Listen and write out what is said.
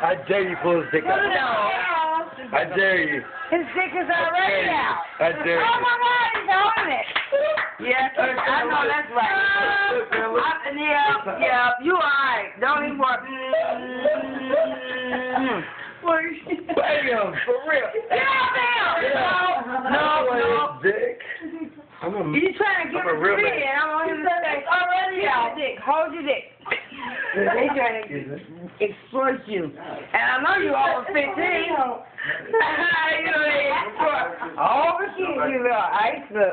I dare you pull his dick out. No. I dare you. His dick is already out. I dare Oh my God, he's on it. Yeah, I know that's right. I, yeah, yeah, you alright. Don't even worry. Mm. Bam! For real. Get out there! No, no, no. Dick. I'm a. You trying to get I'm a real man. I want him to say, already out. Dick, hold your dick. They trying to exploit you. And I know you over 15. you know, they exploit. All the kids you know, I used to.